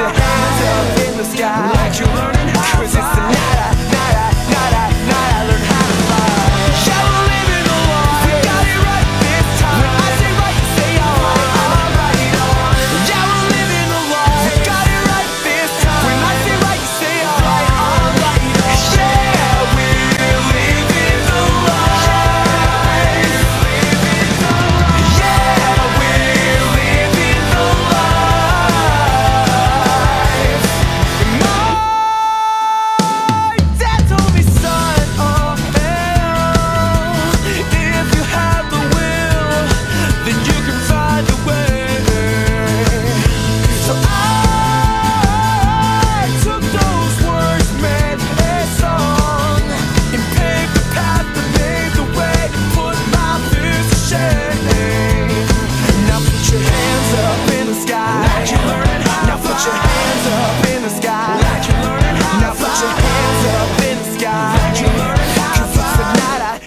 your hands up in the sky.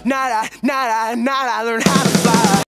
Nada, nada, nada, I learned how to fly.